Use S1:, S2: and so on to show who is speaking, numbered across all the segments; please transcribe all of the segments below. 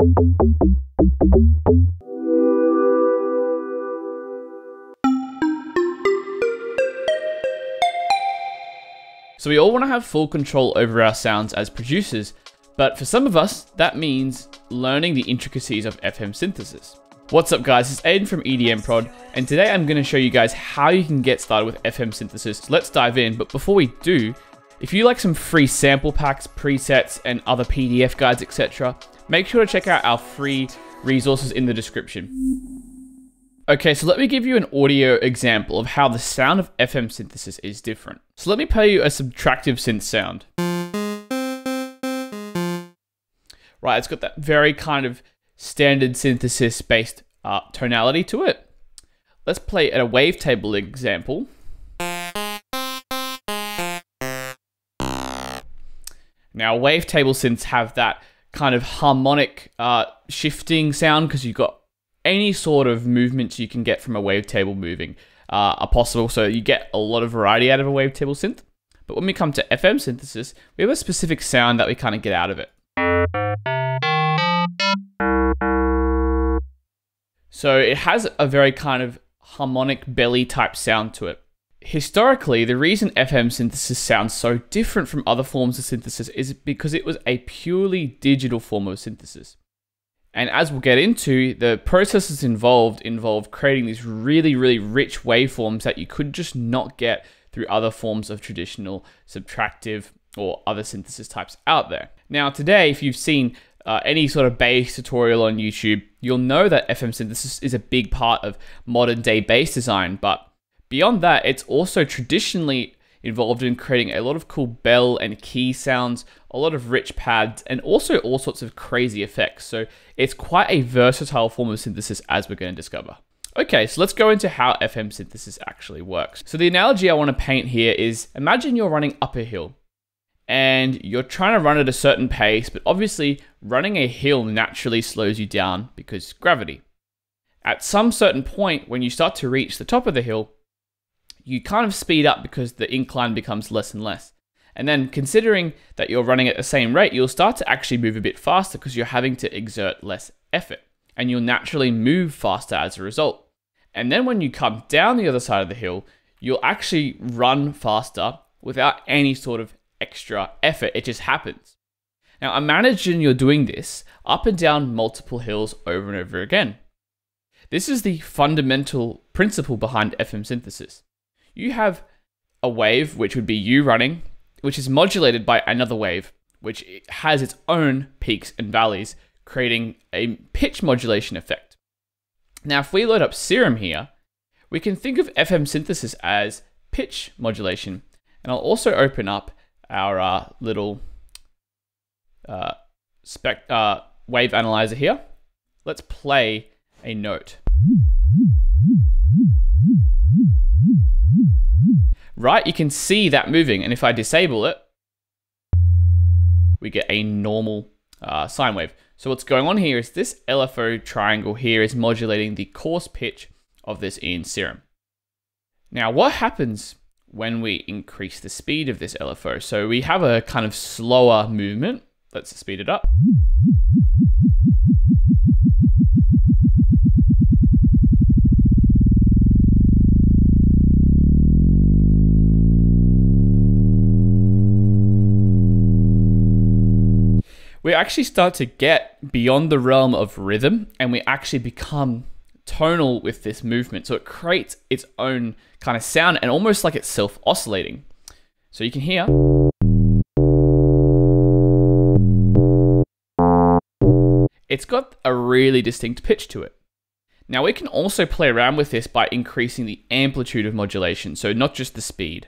S1: So we all want to have full control over our sounds as producers, but for some of us, that means learning the intricacies of FM synthesis. What's up guys, it's Aiden from EDM Prod, and today I'm going to show you guys how you can get started with FM synthesis. Let's dive in, but before we do, if you like some free sample packs, presets, and other PDF guides, etc., make sure to check out our free resources in the description. Okay, so let me give you an audio example of how the sound of FM synthesis is different. So let me play you a subtractive synth sound. Right, it's got that very kind of standard synthesis based uh, tonality to it. Let's play at a wavetable example. Now, wavetable synths have that kind of harmonic uh, shifting sound because you've got any sort of movements you can get from a wavetable moving uh, are possible. So you get a lot of variety out of a wavetable synth. But when we come to FM synthesis, we have a specific sound that we kind of get out of it. So it has a very kind of harmonic belly type sound to it. Historically, the reason FM synthesis sounds so different from other forms of synthesis is because it was a purely digital form of synthesis. And as we'll get into, the processes involved involve creating these really, really rich waveforms that you could just not get through other forms of traditional subtractive or other synthesis types out there. Now, today, if you've seen uh, any sort of bass tutorial on YouTube, you'll know that FM synthesis is a big part of modern day bass design. But beyond that, it's also traditionally involved in creating a lot of cool bell and key sounds, a lot of rich pads, and also all sorts of crazy effects. So it's quite a versatile form of synthesis as we're going to discover. Okay, so let's go into how FM synthesis actually works. So the analogy I want to paint here is imagine you're running up a hill and you're trying to run at a certain pace, but obviously running a hill naturally slows you down because gravity. At some certain point, when you start to reach the top of the hill, you kind of speed up because the incline becomes less and less. And then considering that you're running at the same rate, you'll start to actually move a bit faster because you're having to exert less effort. And you'll naturally move faster as a result. And then when you come down the other side of the hill, you'll actually run faster without any sort of extra effort. It just happens. Now imagine you're doing this up and down multiple hills over and over again. This is the fundamental principle behind FM synthesis you have a wave, which would be you running, which is modulated by another wave, which has its own peaks and valleys, creating a pitch modulation effect. Now, if we load up Serum here, we can think of FM synthesis as pitch modulation. And I'll also open up our uh, little uh, spec uh, wave analyzer here. Let's play a note. Right, you can see that moving, and if I disable it, we get a normal uh, sine wave. So what's going on here is this LFO triangle here is modulating the coarse pitch of this in serum. Now, what happens when we increase the speed of this LFO? So we have a kind of slower movement. Let's speed it up. We actually start to get beyond the realm of rhythm and we actually become tonal with this movement. So it creates its own kind of sound and almost like it's self oscillating. So you can hear. It's got a really distinct pitch to it. Now we can also play around with this by increasing the amplitude of modulation, so not just the speed.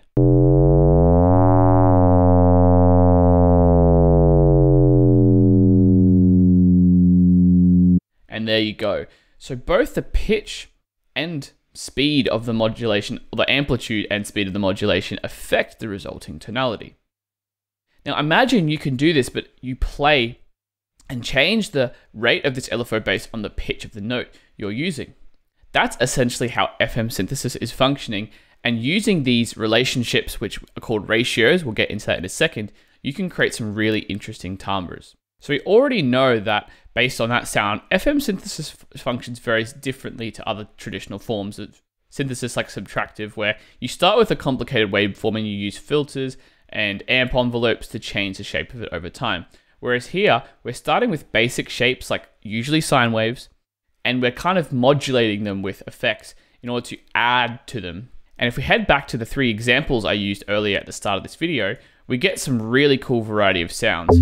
S1: There you go. So both the pitch and speed of the modulation, or the amplitude and speed of the modulation affect the resulting tonality. Now imagine you can do this, but you play and change the rate of this LFO based on the pitch of the note you're using. That's essentially how FM synthesis is functioning, and using these relationships, which are called ratios, we'll get into that in a second, you can create some really interesting timbres. So we already know that based on that sound, FM synthesis functions very differently to other traditional forms of synthesis like subtractive, where you start with a complicated waveform and you use filters and amp envelopes to change the shape of it over time. Whereas here, we're starting with basic shapes like usually sine waves, and we're kind of modulating them with effects in order to add to them. And if we head back to the three examples I used earlier at the start of this video, we get some really cool variety of sounds.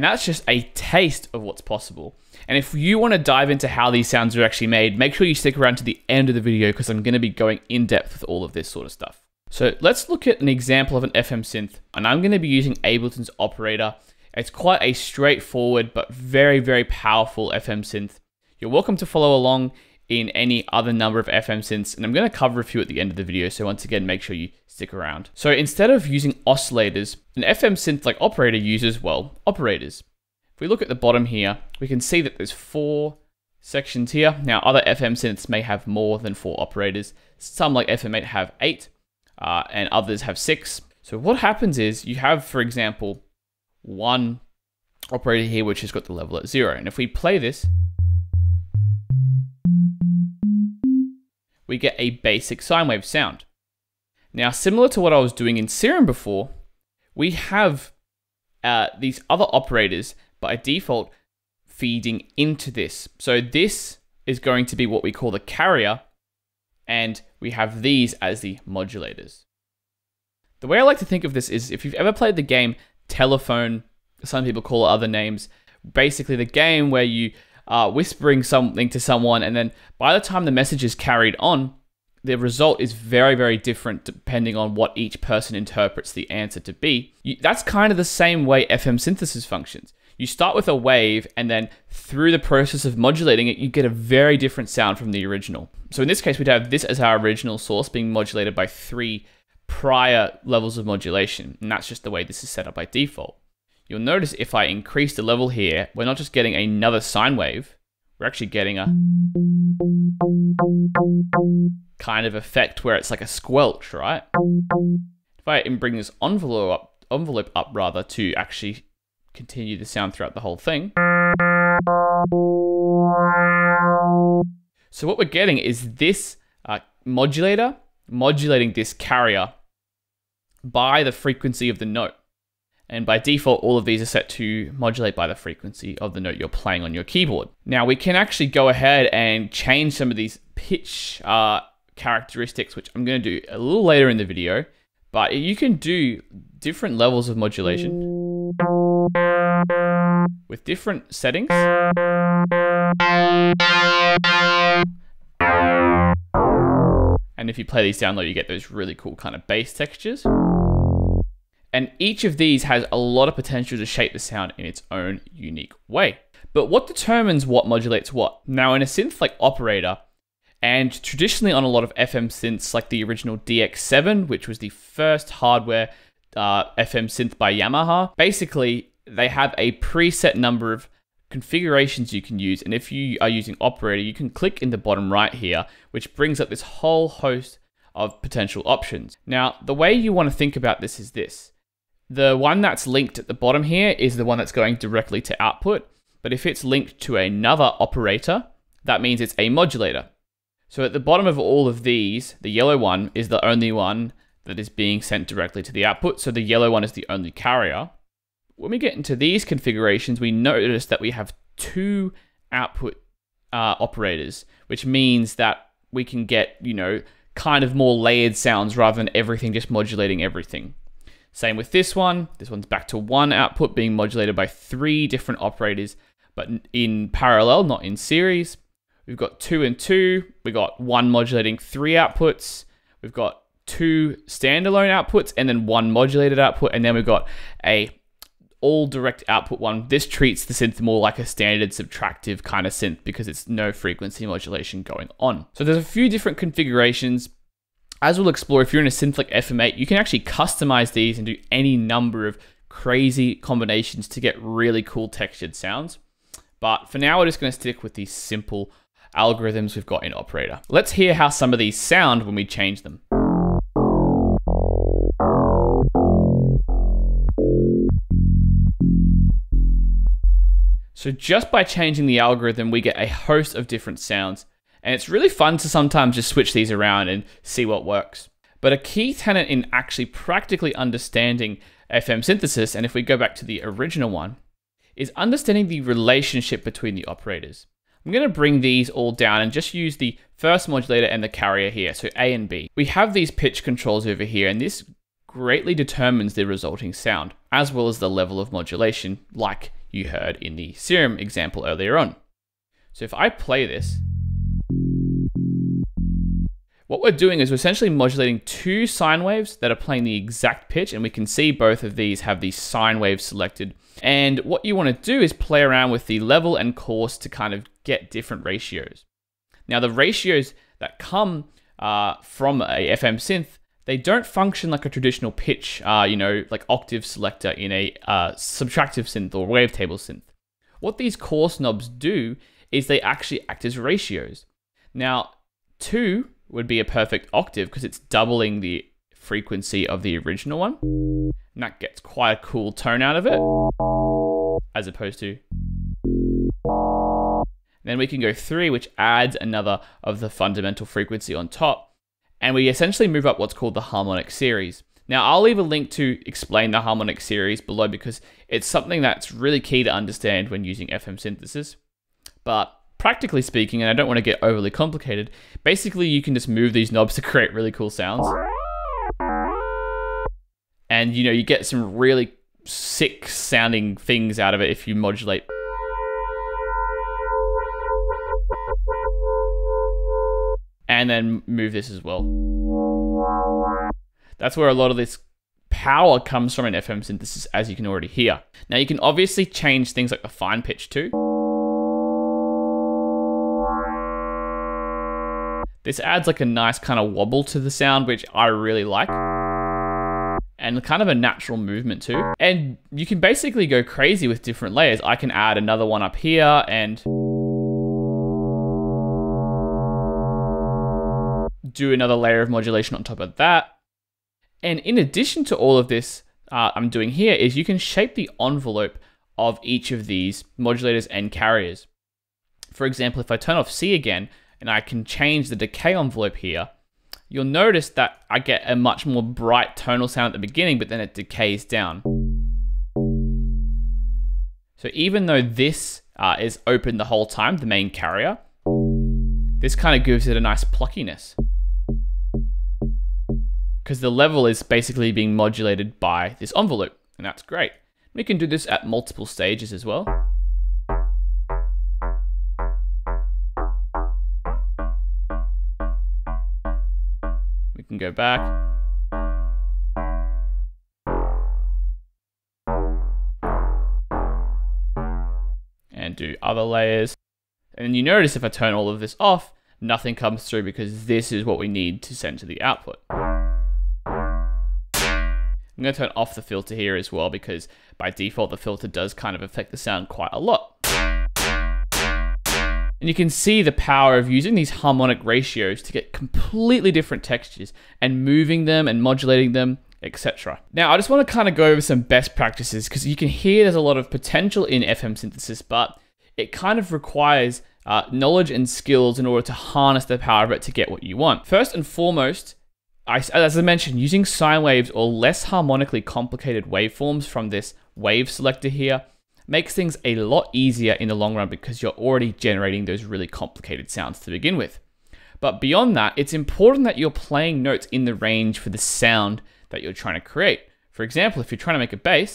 S1: And that's just a taste of what's possible. And if you want to dive into how these sounds are actually made, make sure you stick around to the end of the video because I'm going to be going in depth with all of this sort of stuff. So let's look at an example of an FM synth, and I'm going to be using Ableton's operator. It's quite a straightforward but very, very powerful FM synth. You're welcome to follow along in any other number of FM synths, and I'm going to cover a few at the end of the video, so once again, make sure you stick around. So instead of using oscillators, an FM synth like operator uses, well, operators. If we look at the bottom here, we can see that there's four sections here. Now, other FM synths may have more than four operators. Some like FM8 have eight, uh, and others have six. So what happens is you have, for example, one operator here which has got the level at zero. And if we play this, we get a basic sine wave sound. Now, similar to what I was doing in Serum before, we have uh, these other operators by default feeding into this. So this is going to be what we call the carrier, and we have these as the modulators. The way I like to think of this is if you've ever played the game Telephone, some people call it other names, basically the game where you uh, whispering something to someone, and then by the time the message is carried on, the result is very, very different depending on what each person interprets the answer to be. You, that's kind of the same way FM synthesis functions. You start with a wave, and then through the process of modulating it, you get a very different sound from the original. So in this case, we'd have this as our original source being modulated by three prior levels of modulation, and that's just the way this is set up by default. You'll notice if I increase the level here, we're not just getting another sine wave, we're actually getting a kind of effect where it's like a squelch, right? If I bring this envelope up, envelope up rather to actually continue the sound throughout the whole thing. So what we're getting is this uh, modulator modulating this carrier by the frequency of the note. And by default, all of these are set to modulate by the frequency of the note you're playing on your keyboard. Now we can actually go ahead and change some of these pitch uh, characteristics, which I'm going to do a little later in the video. But you can do different levels of modulation with different settings. And if you play these down low, you get those really cool kind of bass textures. And each of these has a lot of potential to shape the sound in its own unique way. But what determines what modulates what? Now, in a synth like Operator, and traditionally on a lot of FM synths like the original DX7, which was the first hardware uh, FM synth by Yamaha, basically they have a preset number of configurations you can use. And if you are using Operator, you can click in the bottom right here, which brings up this whole host of potential options. Now, the way you want to think about this is this. The one that's linked at the bottom here is the one that's going directly to output, but if it's linked to another operator, that means it's a modulator. So at the bottom of all of these, the yellow one is the only one that is being sent directly to the output, so the yellow one is the only carrier. When we get into these configurations, we notice that we have two output uh, operators, which means that we can get, you know, kind of more layered sounds rather than everything just modulating everything. Same with this one. This one's back to one output being modulated by three different operators, but in parallel, not in series. We've got two and two. We've got one modulating three outputs. We've got two standalone outputs and then one modulated output. And then we've got a all direct output one. This treats the synth more like a standard subtractive kind of synth because it's no frequency modulation going on. So there's a few different configurations as we'll explore, if you're in a synth like FM8, you can actually customize these and do any number of crazy combinations to get really cool textured sounds. But for now, we're just going to stick with these simple algorithms we've got in Operator. Let's hear how some of these sound when we change them. So just by changing the algorithm, we get a host of different sounds. And it's really fun to sometimes just switch these around and see what works. But a key tenet in actually practically understanding FM synthesis, and if we go back to the original one, is understanding the relationship between the operators. I'm going to bring these all down and just use the first modulator and the carrier here, so A and B. We have these pitch controls over here, and this greatly determines the resulting sound, as well as the level of modulation, like you heard in the serum example earlier on. So if I play this, what we're doing is we're essentially modulating two sine waves that are playing the exact pitch, and we can see both of these have the sine waves selected. And what you want to do is play around with the level and coarse to kind of get different ratios. Now, the ratios that come uh, from a FM synth, they don't function like a traditional pitch, uh, you know, like octave selector in a uh, subtractive synth or wavetable synth. What these coarse knobs do is they actually act as ratios. Now, two would be a perfect octave because it's doubling the frequency of the original one. And that gets quite a cool tone out of it, as opposed to. Then we can go three, which adds another of the fundamental frequency on top. And we essentially move up what's called the harmonic series. Now, I'll leave a link to explain the harmonic series below because it's something that's really key to understand when using FM synthesis. But practically speaking, and I don't want to get overly complicated, basically you can just move these knobs to create really cool sounds. And you know, you get some really sick sounding things out of it if you modulate. And then move this as well. That's where a lot of this power comes from in FM synthesis, as you can already hear. Now, you can obviously change things like the fine pitch too. This adds like a nice kind of wobble to the sound, which I really like. And kind of a natural movement too. And you can basically go crazy with different layers. I can add another one up here and do another layer of modulation on top of that. And in addition to all of this uh, I'm doing here is you can shape the envelope of each of these modulators and carriers. For example, if I turn off C again, and I can change the decay envelope here, you'll notice that I get a much more bright tonal sound at the beginning, but then it decays down. So even though this uh, is open the whole time, the main carrier, this kind of gives it a nice pluckiness. Because the level is basically being modulated by this envelope, and that's great. We can do this at multiple stages as well. Go back. And do other layers. And you notice if I turn all of this off, nothing comes through because this is what we need to send to the output. I'm going to turn off the filter here as well because by default the filter does kind of affect the sound quite a lot. And you can see the power of using these harmonic ratios to get completely different textures and moving them and modulating them, etc. Now, I just want to kind of go over some best practices because you can hear there's a lot of potential in FM synthesis, but it kind of requires uh, knowledge and skills in order to harness the power of it to get what you want. First and foremost, I, as I mentioned, using sine waves or less harmonically complicated waveforms from this wave selector here makes things a lot easier in the long run because you're already generating those really complicated sounds to begin with. But beyond that, it's important that you're playing notes in the range for the sound that you're trying to create. For example, if you're trying to make a bass,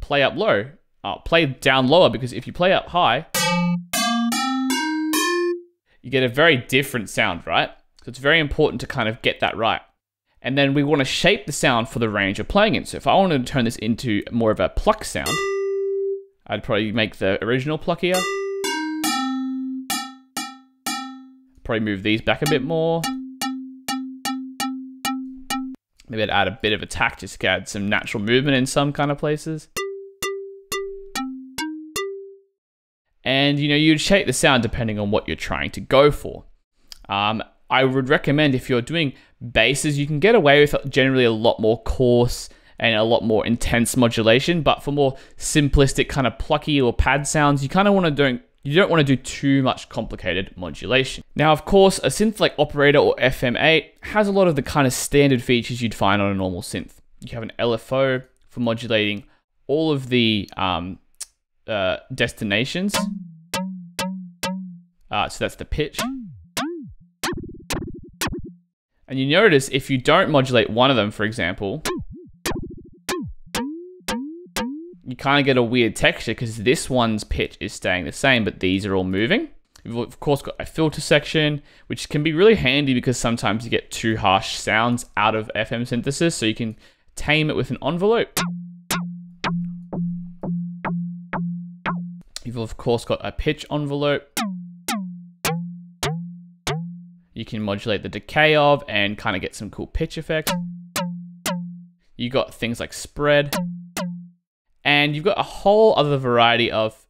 S1: play up low, uh, play down lower because if you play up high, you get a very different sound, right? So it's very important to kind of get that right. And then we want to shape the sound for the range you're playing in. So if I wanted to turn this into more of a pluck sound, I'd probably make the original pluckier. Probably move these back a bit more. Maybe I'd add a bit of attack just to add some natural movement in some kind of places. And you know, you'd shape the sound depending on what you're trying to go for. Um, I would recommend if you're doing basses, you can get away with generally a lot more coarse and a lot more intense modulation. But for more simplistic kind of plucky or pad sounds, you kind of want to don't you don't want to do too much complicated modulation. Now, of course, a synth like Operator or FM8 has a lot of the kind of standard features you'd find on a normal synth. You have an LFO for modulating all of the um, uh, destinations. Uh, so that's the pitch. And you notice if you don't modulate one of them, for example, you kind of get a weird texture because this one's pitch is staying the same, but these are all moving. You've of course got a filter section, which can be really handy because sometimes you get too harsh sounds out of FM synthesis, so you can tame it with an envelope. You've of course got a pitch envelope. You can modulate the decay of and kind of get some cool pitch effects. You got things like spread. And you've got a whole other variety of,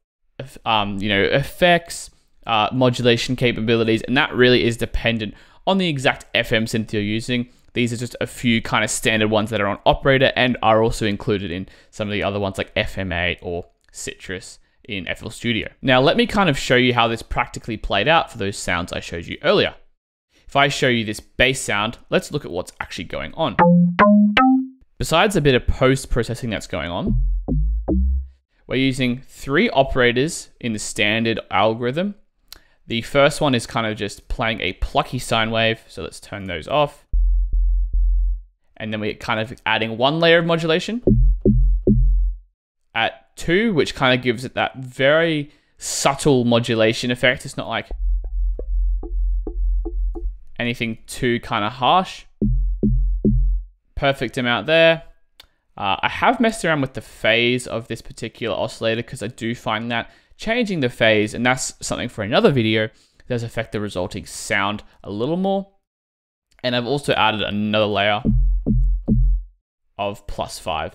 S1: um, you know, effects, uh, modulation capabilities, and that really is dependent on the exact FM synth you're using. These are just a few kind of standard ones that are on Operator and are also included in some of the other ones like FM8 or Sytrus in FL Studio. Now, let me kind of show you how this practically played out for those sounds I showed you earlier. If I show you this bass sound, let's look at what's actually going on. Besides a bit of post-processing that's going on, we're using three operators in the standard algorithm. The first one is kind of just playing a plucky sine wave, so let's turn those off. And then we're kind of adding one layer of modulation at two, which kind of gives it that very subtle modulation effect. It's not like anything too kind of harsh. Perfect amount there. Uh, I have messed around with the phase of this particular oscillator because I do find that changing the phase, and that's something for another video, does affect the resulting sound a little more. And I've also added another layer of plus five.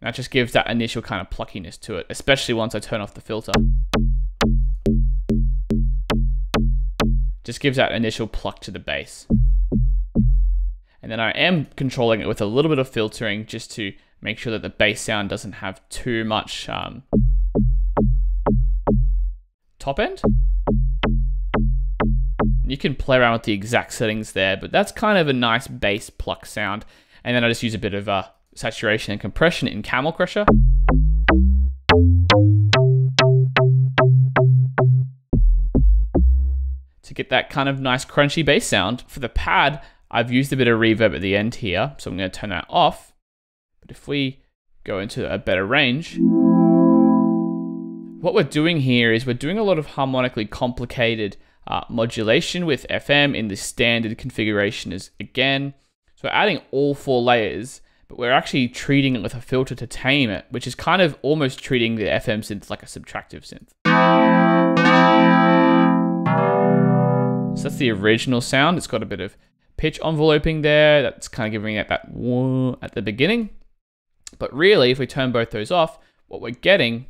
S1: That just gives that initial kind of pluckiness to it, especially once I turn off the filter. Just gives that initial pluck to the bass. And then I am controlling it with a little bit of filtering just to make sure that the bass sound doesn't have too much um, top end. You can play around with the exact settings there, but that's kind of a nice bass pluck sound. And then I just use a bit of uh, saturation and compression in Camel Crusher. To get that kind of nice crunchy bass sound. For the pad, I've used a bit of reverb at the end here, so I'm going to turn that off. But if we go into a better range, what we're doing here is we're doing a lot of harmonically complicated uh, modulation with FM in the standard configuration is again. So we're adding all four layers, but we're actually treating it with a filter to tame it, which is kind of almost treating the FM synth like a subtractive synth. So that's the original sound. It's got a bit of pitch enveloping there. That's kind of giving it that at the beginning. But really, if we turn both those off, what we're getting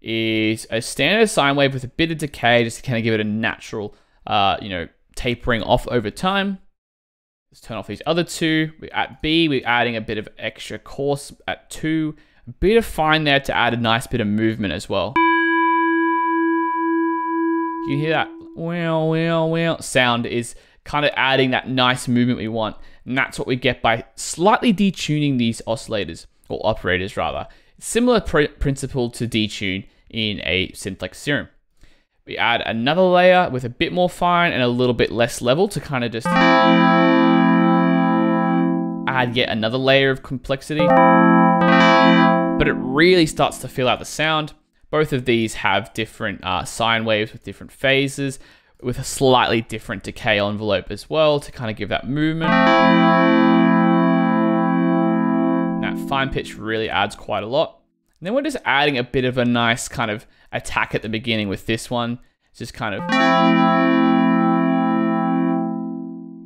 S1: is a standard sine wave with a bit of decay just to kind of give it a natural, uh, you know, tapering off over time. Let's turn off these other two. We're at B, we're adding a bit of extra coarse at two. A bit of fine there to add a nice bit of movement as well. You hear that well, well, well sound is kind of adding that nice movement we want. And that's what we get by slightly detuning these oscillators, or operators rather. Similar pr principle to detune in a synth like Serum. We add another layer with a bit more fine and a little bit less level to kind of just add yet another layer of complexity. But it really starts to fill out the sound. Both of these have different uh, sine waves with different phases, with a slightly different decay envelope as well to kind of give that movement. And that fine pitch really adds quite a lot. And then we're just adding a bit of a nice kind of attack at the beginning with this one. It's just kind of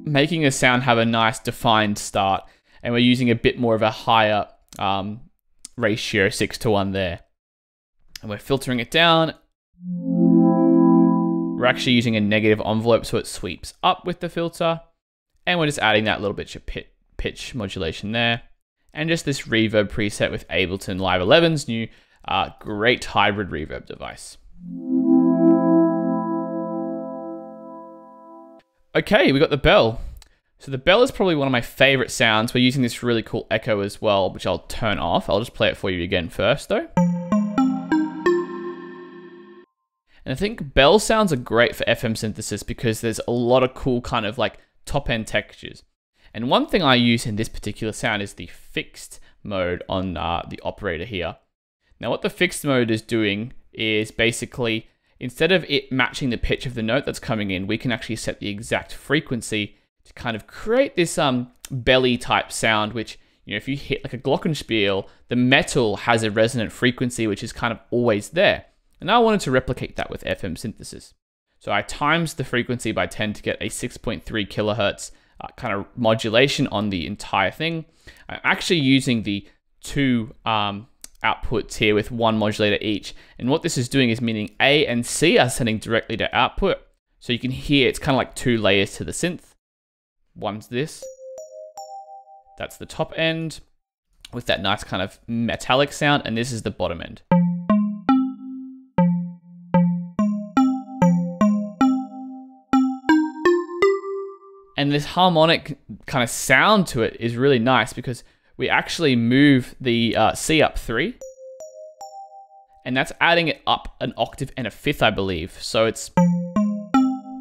S1: making the sound have a nice defined start. And we're using a bit more of a higher um, ratio, 6 to 1 there. And we're filtering it down. We're actually using a negative envelope so it sweeps up with the filter. And we're just adding that little bit of pitch modulation there. And just this reverb preset with Ableton Live 11's new uh, great hybrid reverb device. Okay, we got the bell. So the bell is probably one of my favorite sounds. We're using this really cool echo as well, which I'll turn off. I'll just play it for you again first though. And I think bell sounds are great for FM synthesis because there's a lot of cool kind of like top end textures. And one thing I use in this particular sound is the fixed mode on uh, the operator here. Now what the fixed mode is doing is basically, instead of it matching the pitch of the note that's coming in, we can actually set the exact frequency to kind of create this um, belly type sound, which, you know, if you hit like a glockenspiel, the metal has a resonant frequency, which is kind of always there. And I wanted to replicate that with FM synthesis. So I times the frequency by 10 to get a 6.3 kilohertz uh, kind of modulation on the entire thing. I'm actually using the two um, outputs here with one modulator each. And what this is doing is meaning A and C are sending directly to output. So you can hear it's kind of like two layers to the synth. One's this. That's the top end with that nice kind of metallic sound. And this is the bottom end. And this harmonic kind of sound to it is really nice because we actually move the uh, C up three. And that's adding it up an octave and a fifth, I believe. So it's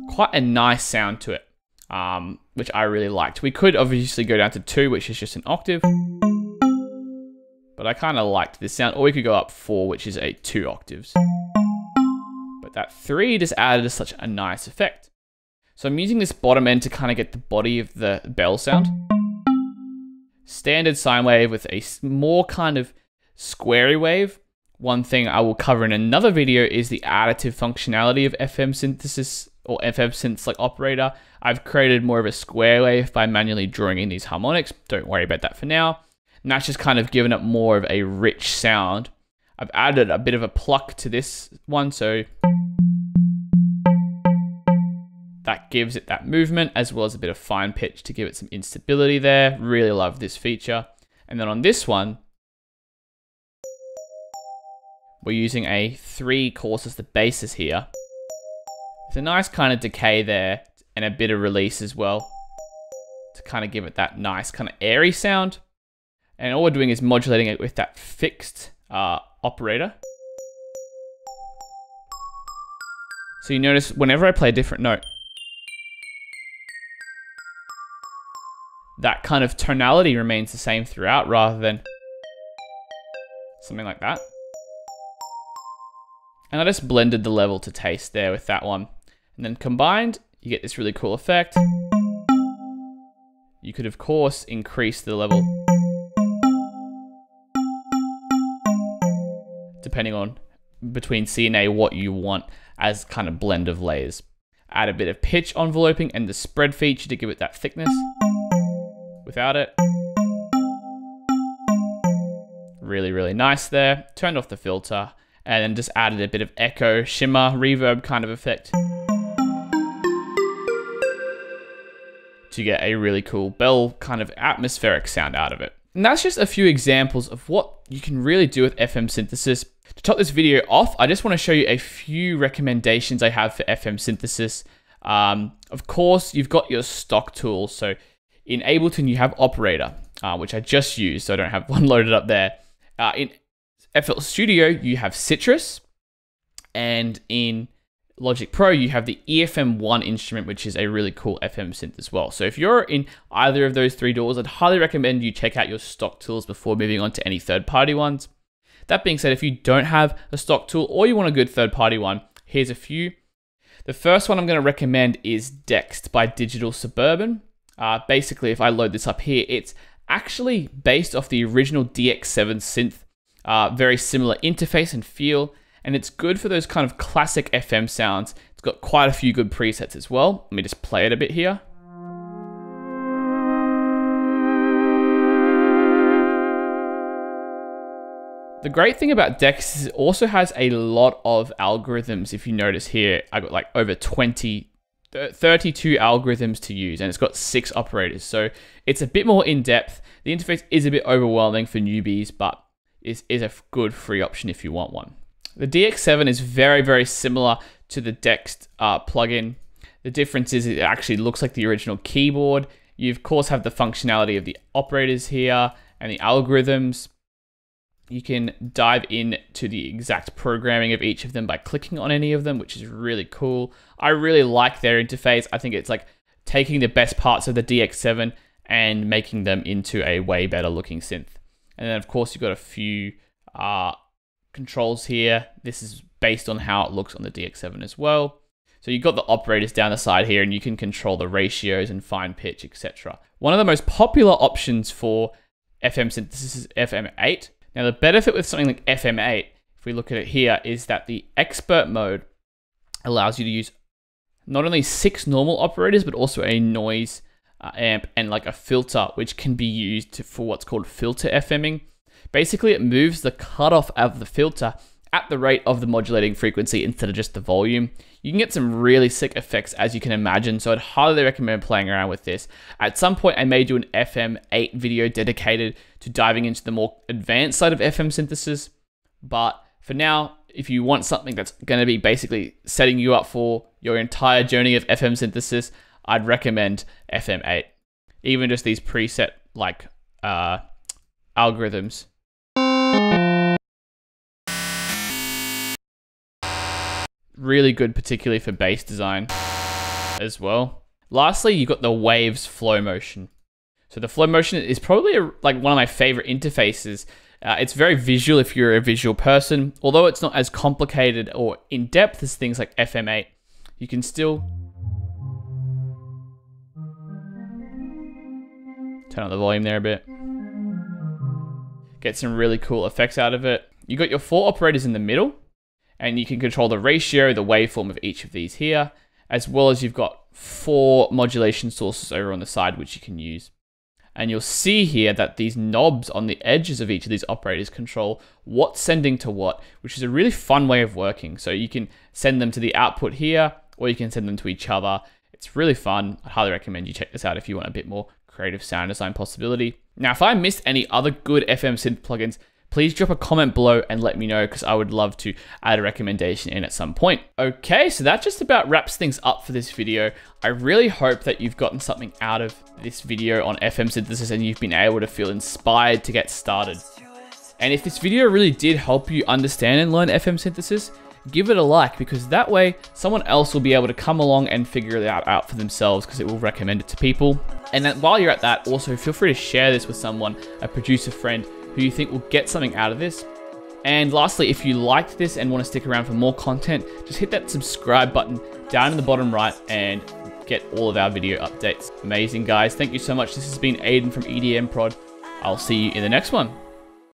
S1: quite a nice sound to it, um, which I really liked. We could obviously go down to two, which is just an octave. But I kind of liked this sound. Or we could go up four, which is a two octaves. But that three just added such a nice effect. So I'm using this bottom end to kind of get the body of the bell sound. Standard sine wave with a more kind of squarey wave. One thing I will cover in another video is the additive functionality of FM synthesis or FM synths like operator. I've created more of a square wave by manually drawing in these harmonics. Don't worry about that for now. And that's just kind of given it more of a rich sound. I've added a bit of a pluck to this one, so that gives it that movement as well as a bit of fine pitch to give it some instability there. Really love this feature. And then on this one, we're using a three courses the basis here. It's a nice kind of decay there and a bit of release as well to kind of give it that nice kind of airy sound. And all we're doing is modulating it with that fixed uh, operator. So you notice whenever I play a different note, that kind of tonality remains the same throughout rather than something like that. And I just blended the level to taste there with that one. And then combined, you get this really cool effect. You could, of course, increase the level depending on between C and A what you want as kind of blend of layers. Add a bit of pitch enveloping and the spread feature to give it that thickness without it. Really, really nice there. Turned off the filter and then just added a bit of echo, shimmer, reverb kind of effect. To get a really cool bell kind of atmospheric sound out of it. And that's just a few examples of what you can really do with FM synthesis. To top this video off, I just want to show you a few recommendations I have for FM synthesis. Um, of course, you've got your stock tools. So in Ableton, you have Operator, uh, which I just used, so I don't have one loaded up there. Uh, in FL Studio, you have Sytrus, and in Logic Pro, you have the EFM1 instrument, which is a really cool FM synth as well. So if you're in either of those three DAWs, I'd highly recommend you check out your stock tools before moving on to any third-party ones. That being said, if you don't have a stock tool or you want a good third-party one, here's a few. The first one I'm going to recommend is Dexed by Digital Suburban. Uh, basically, if I load this up here, it's actually based off the original DX7 synth. Uh, very similar interface and feel, and it's good for those kind of classic FM sounds. It's got quite a few good presets as well. Let me just play it a bit here. The great thing about Dexed is it also has a lot of algorithms. If you notice here, I got like over 20 32 algorithms to use and it's got six operators. So it's a bit more in depth. The interface is a bit overwhelming for newbies, but is, is a good free option if you want one. The DX7 is very, very similar to the Dexed uh, plugin. The difference is it actually looks like the original keyboard. You, of course, have the functionality of the operators here and the algorithms. You can dive in to the exact programming of each of them by clicking on any of them, which is really cool. I really like their interface. I think it's like taking the best parts of the DX7 and making them into a way better looking synth. And then, of course, you've got a few uh, controls here. This is based on how it looks on the DX7 as well. So you've got the operators down the side here and you can control the ratios and fine pitch, etc. One of the most popular options for FM synthesis is FM8. Now, the benefit with something like FM8, if we look at it here, is that the expert mode allows you to use not only six normal operators, but also a noise uh, amp and like a filter, which can be used to, for what's called filter FMing. Basically, it moves the cutoff of the filter at the rate of the modulating frequency instead of just the volume. You can get some really sick effects as you can imagine, so I'd highly recommend playing around with this. At some point, I may do an FM8 video dedicated to diving into the more advanced side of FM synthesis, but for now, if you want something that's going to be basically setting you up for your entire journey of FM synthesis, I'd recommend FM8. Even just these preset like uh, algorithms really good, particularly for bass design as well. Lastly, you've got the Waves flow motion. So the flow motion is probably a, like one of my favorite interfaces. Uh, it's very visual if you're a visual person, although it's not as complicated or in depth as things like FM8. You can still turn up the volume there a bit. Get some really cool effects out of it. You've got your four operators in the middle, and you can control the ratio, the waveform of each of these here, as well as you've got four modulation sources over on the side which you can use. And you'll see here that these knobs on the edges of each of these operators control what's sending to what, which is a really fun way of working. So you can send them to the output here, or you can send them to each other. It's really fun. I highly recommend you check this out if you want a bit more creative sound design possibility. Now, if I missed any other good FM synth plugins, please drop a comment below and let me know because I would love to add a recommendation in at some point. Okay, so that just about wraps things up for this video. I really hope that you've gotten something out of this video on FM synthesis and you've been able to feel inspired to get started. And if this video really did help you understand and learn FM synthesis, give it a like because that way someone else will be able to come along and figure it out, out for themselves because it will recommend it to people. And then while you're at that, also feel free to share this with someone, a producer friend who you think will get something out of this. And lastly, if you liked this and want to stick around for more content, just hit that subscribe button down in the bottom right and get all of our video updates. Amazing, guys. Thank you so much. This has been Aiden from EDM Prod. I'll see you in the next one.